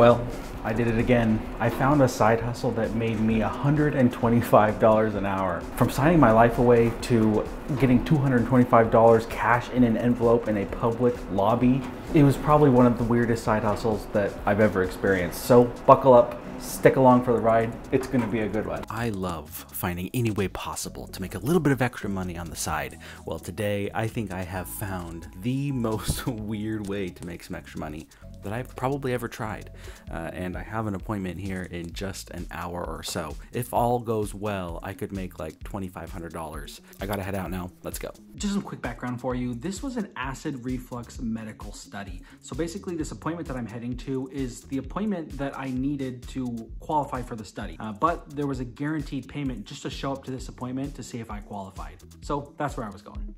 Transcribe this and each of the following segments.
Well, I did it again. I found a side hustle that made me $125 an hour. From signing my life away to getting $225 cash in an envelope in a public lobby, it was probably one of the weirdest side hustles that I've ever experienced. So buckle up, stick along for the ride. It's gonna be a good one. I love finding any way possible to make a little bit of extra money on the side. Well, today I think I have found the most weird way to make some extra money that I've probably ever tried. Uh, and I have an appointment here in just an hour or so. If all goes well, I could make like $2,500. I gotta head out now. Let's go. Just some quick background for you. This was an acid reflux medical study. So basically, this appointment that I'm heading to is the appointment that I needed to qualify for the study. Uh, but there was a guaranteed payment just to show up to this appointment to see if I qualified. So that's where I was going.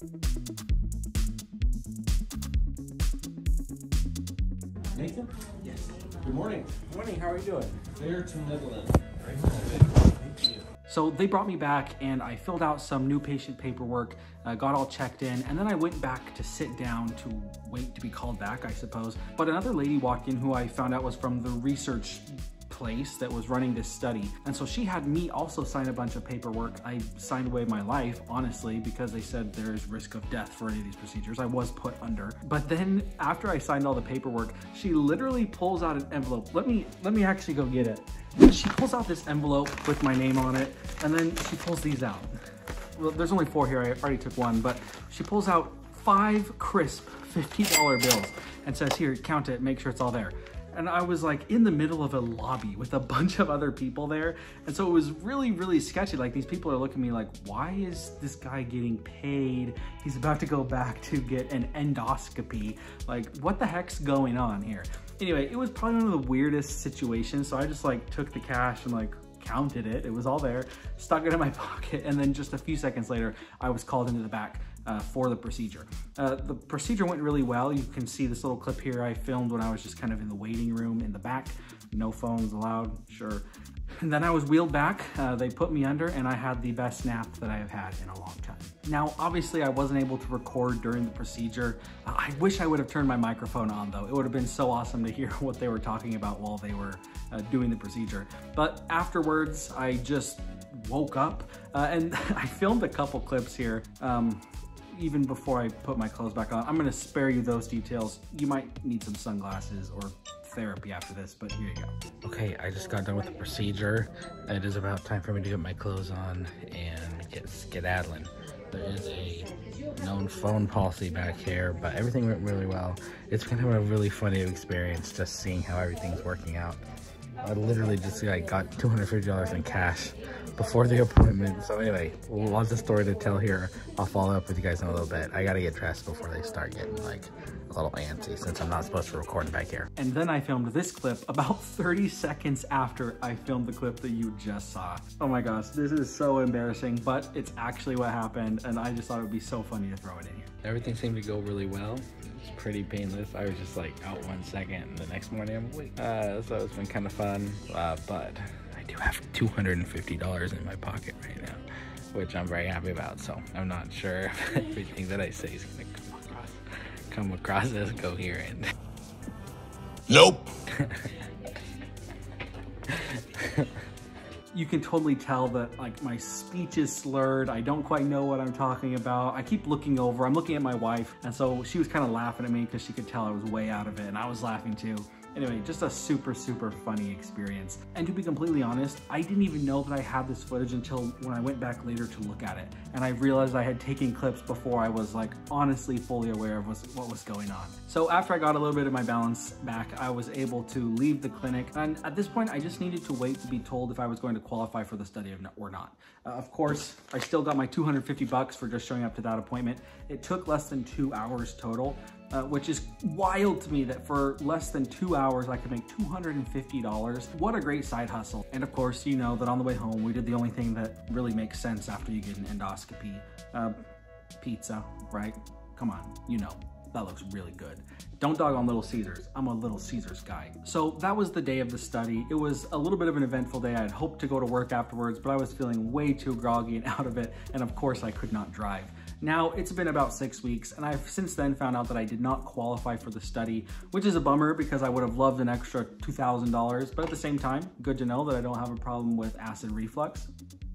Nathan? Yes. Good morning. Good morning, how are you doing? Fair to. Thank you. So they brought me back and I filled out some new patient paperwork, uh, got all checked in, and then I went back to sit down to wait to be called back, I suppose. But another lady walked in who I found out was from the research place that was running this study. And so she had me also sign a bunch of paperwork. I signed away my life, honestly, because they said there's risk of death for any of these procedures. I was put under. But then after I signed all the paperwork, she literally pulls out an envelope. Let me let me actually go get it. She pulls out this envelope with my name on it, and then she pulls these out. Well, there's only four here. I already took one, but she pulls out five crisp $50 bills and says, here, count it, make sure it's all there and I was like in the middle of a lobby with a bunch of other people there. And so it was really, really sketchy. Like these people are looking at me like, why is this guy getting paid? He's about to go back to get an endoscopy. Like what the heck's going on here? Anyway, it was probably one of the weirdest situations. So I just like took the cash and like counted it. It was all there, stuck it in my pocket. And then just a few seconds later, I was called into the back uh, for the procedure. Uh, the procedure went really well. You can see this little clip here I filmed when I was just kind of in the waiting room in the back. No phones allowed, sure. And then I was wheeled back, uh, they put me under and I had the best nap that I have had in a long time. Now, obviously I wasn't able to record during the procedure. Uh, I wish I would have turned my microphone on though. It would have been so awesome to hear what they were talking about while they were uh, doing the procedure. But afterwards, I just woke up uh, and I filmed a couple clips here. Um, even before I put my clothes back on. I'm gonna spare you those details. You might need some sunglasses or therapy after this, but here you go. Okay, I just got done with the procedure. It is about time for me to get my clothes on and get skedaddling. There is a known phone policy back here, but everything went really well. It's of a really funny experience just seeing how everything's working out. I literally just like got $250 in cash before the appointment. So anyway, lots of story to tell here. I'll follow up with you guys in a little bit. I gotta get dressed before they start getting like a little antsy since I'm not supposed to record back here. And then I filmed this clip about 30 seconds after I filmed the clip that you just saw. Oh my gosh, this is so embarrassing, but it's actually what happened and I just thought it would be so funny to throw it in here. Everything seemed to go really well pretty painless. I was just like out one second and the next morning I'm awake. Uh, so it's been kind of fun, uh, but I do have $250 in my pocket right now, which I'm very happy about. So I'm not sure if everything that I say is gonna come across, come across as coherent. Nope. you can totally tell that like my speech is slurred. I don't quite know what I'm talking about. I keep looking over, I'm looking at my wife. And so she was kind of laughing at me because she could tell I was way out of it and I was laughing too. Anyway, just a super, super funny experience. And to be completely honest, I didn't even know that I had this footage until when I went back later to look at it. And I realized I had taken clips before I was like honestly fully aware of what was going on. So after I got a little bit of my balance back, I was able to leave the clinic. And at this point, I just needed to wait to be told if I was going to qualify for the study or not. Uh, of course, I still got my 250 bucks for just showing up to that appointment. It took less than two hours total uh, which is wild to me that for less than two hours, I could make $250. What a great side hustle. And of course, you know that on the way home, we did the only thing that really makes sense after you get an endoscopy. Uh, pizza, right? Come on, you know that looks really good. Don't dog on Little Caesars. I'm a Little Caesars guy. So that was the day of the study. It was a little bit of an eventful day. I had hoped to go to work afterwards, but I was feeling way too groggy and out of it. And of course I could not drive. Now, it's been about six weeks, and I've since then found out that I did not qualify for the study, which is a bummer because I would have loved an extra $2,000, but at the same time, good to know that I don't have a problem with acid reflux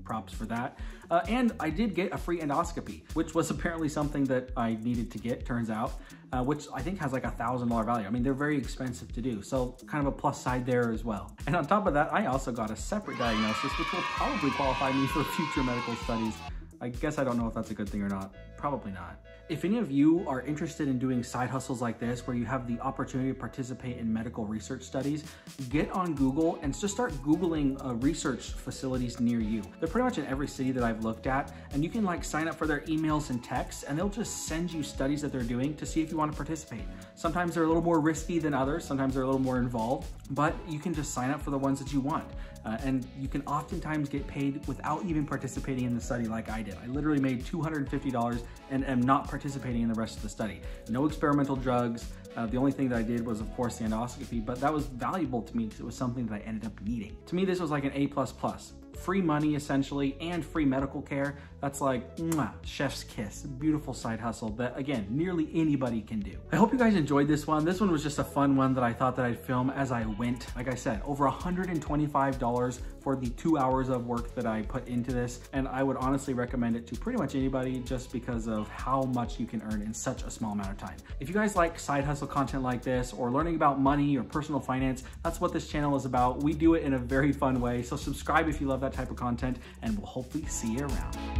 props for that. Uh, and I did get a free endoscopy, which was apparently something that I needed to get, turns out, uh, which I think has like a thousand dollar value. I mean, they're very expensive to do. So kind of a plus side there as well. And on top of that, I also got a separate diagnosis, which will probably qualify me for future medical studies. I guess I don't know if that's a good thing or not. Probably not. If any of you are interested in doing side hustles like this, where you have the opportunity to participate in medical research studies, get on Google and just start Googling uh, research facilities near you. They're pretty much in every city that I've looked at, and you can like sign up for their emails and texts, and they'll just send you studies that they're doing to see if you want to participate. Sometimes they're a little more risky than others, sometimes they're a little more involved, but you can just sign up for the ones that you want. Uh, and you can oftentimes get paid without even participating in the study like I did. I literally made $250 and am not participating in the rest of the study. No experimental drugs. Uh, the only thing that I did was, of course, the endoscopy, but that was valuable to me because it was something that I ended up needing. To me, this was like an A++ plus free money essentially and free medical care. That's like mwah, chef's kiss, beautiful side hustle that again, nearly anybody can do. I hope you guys enjoyed this one. This one was just a fun one that I thought that I'd film as I went. Like I said, over $125 for the two hours of work that I put into this. And I would honestly recommend it to pretty much anybody just because of how much you can earn in such a small amount of time. If you guys like side hustle content like this or learning about money or personal finance, that's what this channel is about. We do it in a very fun way. So subscribe if you love that type of content and we'll hopefully see you around.